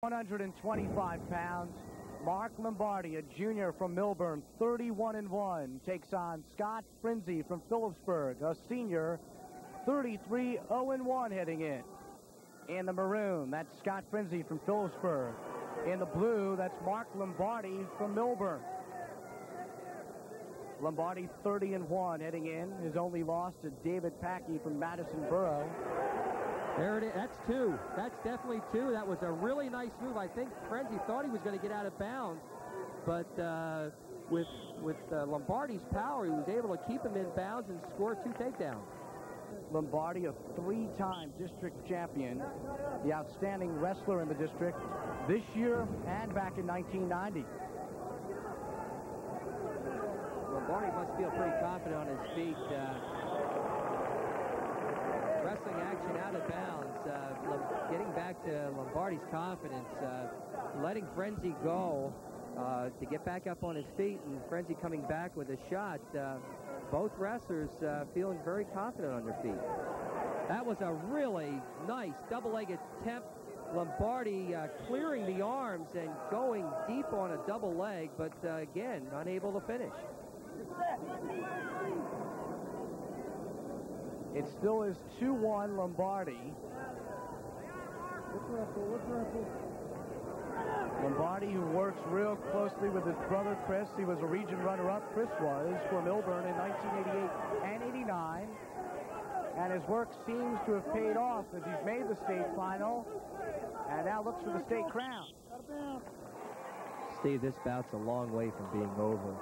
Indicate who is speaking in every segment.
Speaker 1: 125 pounds. Mark Lombardi, a junior from Millburn, 31 and 1, takes on Scott Frenzi from Phillipsburg, a senior, 33 0 and 1 heading in. In the maroon, that's Scott Frenzi from Phillipsburg. In the blue, that's Mark Lombardi from Millburn. Lombardi 30 and 1 heading in. His only loss to David Packey from Madison Borough.
Speaker 2: There it is. That's two. That's definitely two. That was a really nice move. I think Frenzi thought he was going to get out of bounds, but uh, with with uh, Lombardi's power, he was able to keep him in bounds and score two takedowns.
Speaker 1: Lombardi, a three-time district champion, the outstanding wrestler in the district this year and back in 1990.
Speaker 2: Lombardi must feel pretty confident on his feet. Uh, out of bounds. Uh, getting back to Lombardi's confidence, uh, letting Frenzi go uh, to get back up on his feet, and Frenzi coming back with a shot. Uh, both wrestlers uh, feeling very confident on their feet. That was a really nice double-leg attempt. Lombardi uh, clearing the arms and going deep on a double leg, but again, unable to finish.
Speaker 1: It still is 2-1 Lombardi. Lombardi, who works real closely with his brother Chris. He was a region runner-up, Chris was, for Millburn in 1988 and 89. And his work seems to have paid off as he's made the state final and now looks for the state crown.
Speaker 2: Steve, this bout's a long way from being over.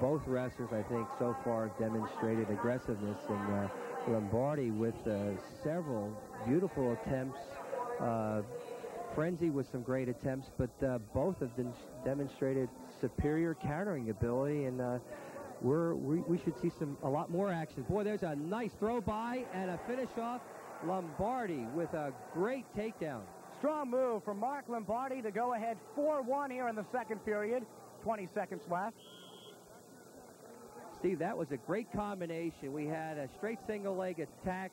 Speaker 2: Both wrestlers, I think, so far demonstrated aggressiveness and uh, Lombardi with uh, several beautiful attempts. Uh, Frenzi with some great attempts, but uh, both have been demonstrated superior countering ability, and uh, we're, we, we should see some a lot more action. Boy, there's a nice throw by and a finish off. Lombardi with a great takedown.
Speaker 1: Strong move from Mark Lombardi to go ahead 4-1 here in the second period. 20 seconds left.
Speaker 2: Steve, that was a great combination. We had a straight single leg attack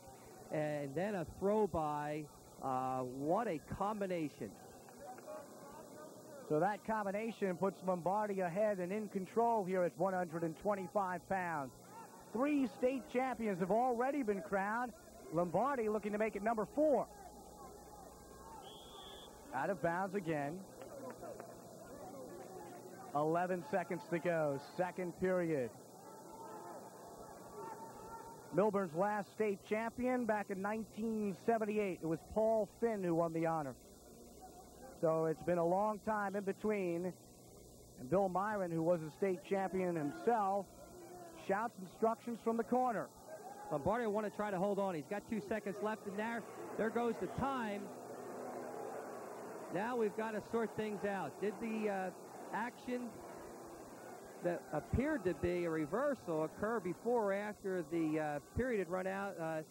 Speaker 2: and then a throw by. Uh, what a combination.
Speaker 1: So that combination puts Lombardi ahead and in control here at 125 pounds. Three state champions have already been crowned. Lombardi looking to make it number four. Out of bounds again. 11 seconds to go. Second period. Millburn's last state champion back in 1978. It was Paul Finn who won the honor. So it's been a long time in between. And Bill Myron, who was a state champion himself, shouts instructions from the corner.
Speaker 2: Lombardi will want to try to hold on. He's got two seconds left, in there, there goes the time. Now we've got to sort things out. Did the uh, action that appeared to be a reversal occur before or after the uh, period had run out. Uh,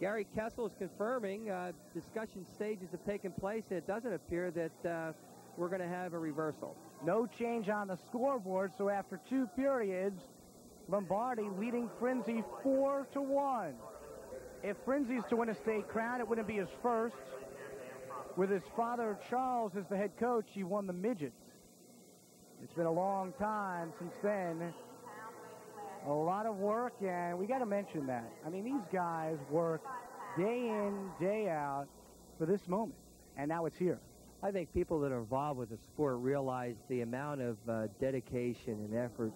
Speaker 2: Gary Kessel is confirming uh, discussion stages have taken place, and it doesn't appear that uh, we're going to have a reversal.
Speaker 1: No change on the scoreboard, so after two periods, Lombardi leading Frenzi 4 to 1. If Frenzi's to win a state crown, it wouldn't be his first. With his father Charles as the head coach, he won the midgets. It's been a long time since then. A lot of work, and we got to mention that. I mean, these guys work day in, day out for this moment, and now it's here.
Speaker 2: I think people that are involved with the sport realize the amount of uh, dedication and effort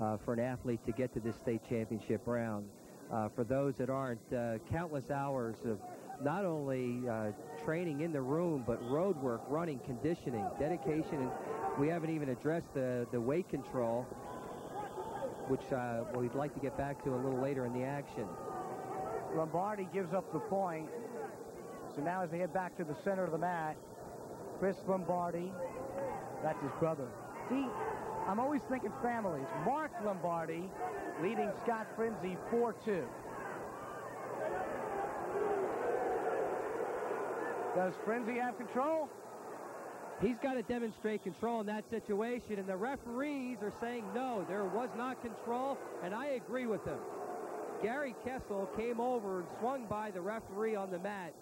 Speaker 2: uh, for an athlete to get to this state championship round. Uh, for those that aren't, uh, countless hours of not only uh, training in the room, but road work, running, conditioning, dedication, and we haven't even addressed the, the weight control, which uh, we'd like to get back to a little later in the action.
Speaker 1: Lombardi gives up the point. So now as they head back to the center of the mat, Chris Lombardi, that's his brother. See, I'm always thinking families. Mark Lombardi leading Scott Frenzi 4-2. Does Frenzi have control?
Speaker 2: He's got to demonstrate control in that situation, and the referees are saying no, there was not control, and I agree with them. Gary Kessel came over and swung by the referee on the mat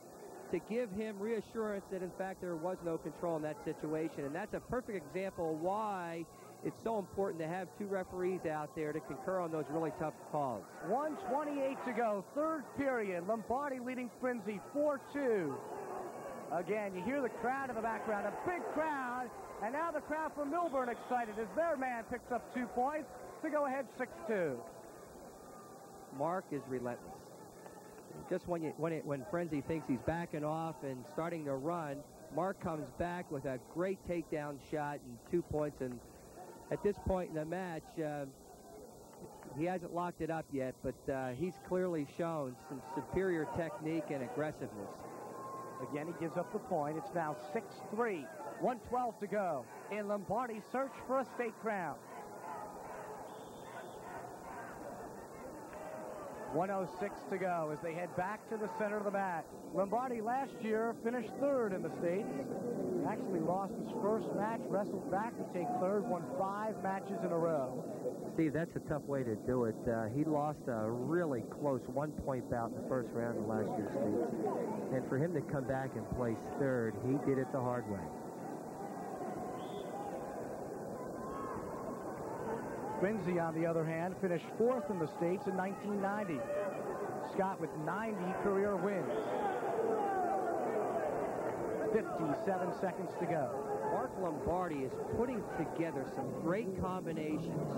Speaker 2: to give him reassurance that, in fact, there was no control in that situation. And that's a perfect example why it's so important to have two referees out there to concur on those really tough calls.
Speaker 1: 128 to go, third period. Lombardi leading Frenzi 4-2. Again, you hear the crowd in the background, a big crowd, and now the crowd from Millburn excited as their man picks up two points to go ahead 6-2.
Speaker 2: Mark is relentless. Just when you, when it, when Frenzi thinks he's backing off and starting to run, Mark comes back with a great takedown shot and two points. And at this point in the match, uh, he hasn't locked it up yet, but uh, he's clearly shown some superior technique and aggressiveness.
Speaker 1: Again, he gives up the point. It's now 6-3. 112 to go in Lombardi's search for a state crown. 106 to go as they head back to the center of the mat. Lombardi last year finished third in the state. Actually lost his first match, wrestled back to take third, won five matches in a row.
Speaker 2: Steve, that's a tough way to do it. Uh, he lost a really close one-point bout in the first round of last year's state. And for him to come back and place third, he did it the hard way.
Speaker 1: Frenzi, on the other hand, finished fourth in the States in 1990. Scott with 90 career wins. 57 seconds to go.
Speaker 2: Mark Lombardi is putting together some great combinations.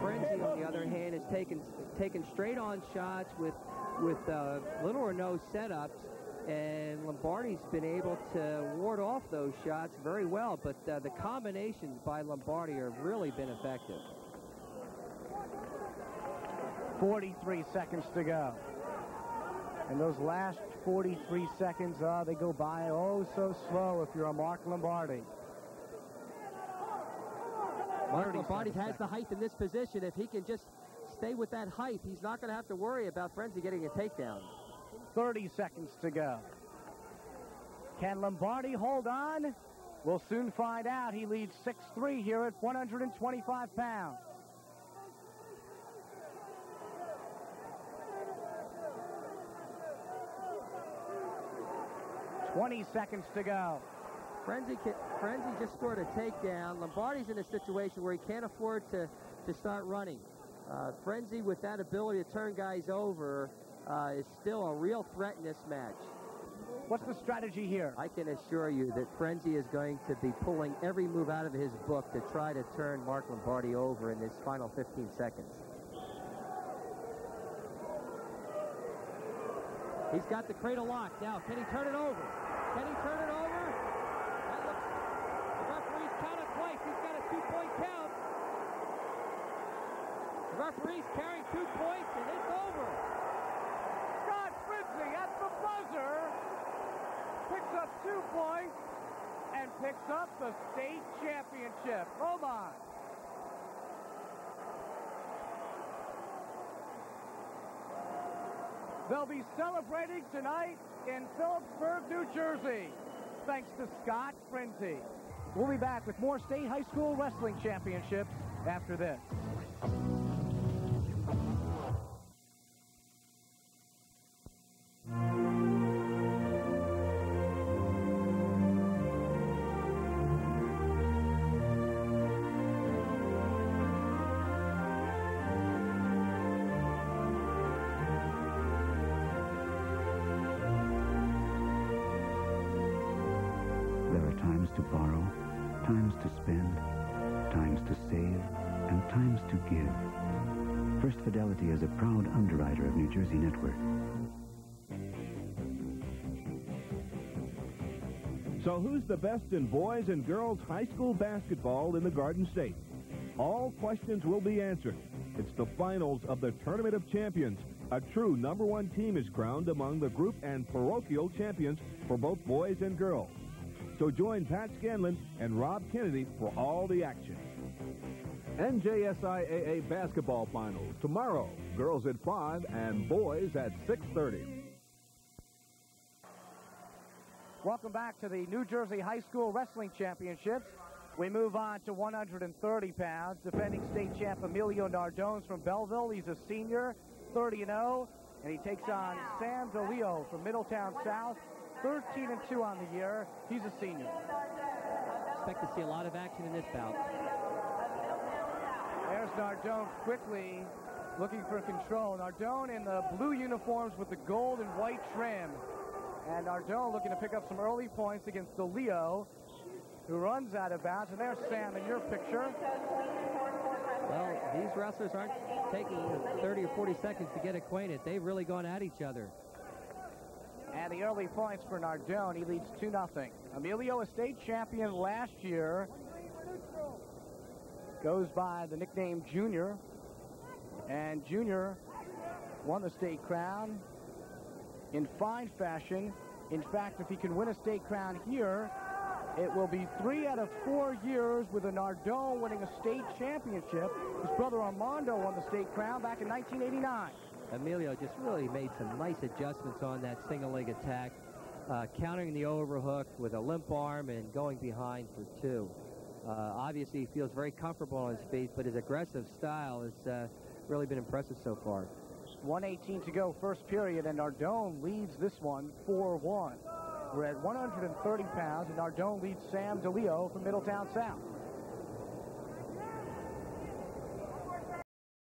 Speaker 2: Frenzi, on the other hand, has taken taken straight on shots with with uh, little or no setups, and Lombardi's been able to ward off those shots very well. But uh, the combinations by Lombardi have really been effective.
Speaker 1: 43 seconds to go. And those last 43 seconds, uh, they go by oh so slow if you're a Mark Lombardi.
Speaker 2: Mark Lombardi has the height in this position. If he can just stay with that height, he's not going to have to worry about Frenzi getting a takedown.
Speaker 1: 30 seconds to go. Can Lombardi hold on? We'll soon find out. He leads 6-3 here at 125 pounds. 20 seconds to go.
Speaker 2: Frenzi, Frenzi just scored a takedown. Lombardi's in a situation where he can't afford to, to start running. Uh, Frenzi, with that ability to turn guys over, uh, is still a real threat in this match.
Speaker 1: What's the strategy here?
Speaker 2: I can assure you that Frenzi is going to be pulling every move out of his book to try to turn Mark Lombardi over in this final 15 seconds. He's got the cradle locked. Now, can he turn it over? Can he turn it over? That looks, the referee's counted twice. He's got a two-point count. The referee's carrying two points, and it's over.
Speaker 1: Scott Frenzi at the buzzer picks up two points and picks up the state championship. Hold on. They'll be celebrating tonight in Phillipsburg, New Jersey, thanks to Scott Frenzi. We'll be back with more state high school wrestling championships after this.
Speaker 3: Times to spend, times to save, and times to give. First Fidelity is a proud underwriter of New Jersey Network.
Speaker 4: So who's the best in boys and girls high school basketball in the Garden State? All questions will be answered. It's the finals of the Tournament of Champions. A true number one team is crowned among the group and parochial champions for both boys and girls. So join Pat Scanlon and Rob Kennedy for all the action. NJSIAA basketball finals tomorrow. Girls at 5 and boys at 6.30.
Speaker 1: Welcome back to the New Jersey High School Wrestling Championships. We move on to 130 pounds. Defending state champ Emilio Nardones from Belleville. He's a senior, 30 0, and he takes on Sam DeLeo from Middletown South, 13 and 2 on the year. He's a senior.
Speaker 2: Expect to see a lot of action in this bout.
Speaker 1: There's Nardone quickly looking for control. Nardone in the blue uniforms with the gold and white trim. And Nardone looking to pick up some early points against DeLeo, who runs out of bounds. And there's Sam in your picture.
Speaker 2: Well, these wrestlers aren't taking 30 or 40 seconds to get acquainted. They've really gone at each other.
Speaker 1: And the early points for Nardone. He leads 2 0. Emilio, a state champion last year, goes by the nickname Junior. And Junior won the state crown in fine fashion. In fact, if he can win a state crown here, it will be three out of four years with a Nardone winning a state championship. His brother Armando won the state crown back in 1989.
Speaker 2: Emilio just really made some nice adjustments on that single leg attack, uh, countering the overhook with a limp arm and going behind for two. Uh, obviously, he feels very comfortable on his feet, but his aggressive style has uh, really been impressive so far.
Speaker 1: 118 to go, first period, and Nardone leads this one 4-1. We're at 130 pounds, and Nardone leads Sam DeLeo from Middletown South.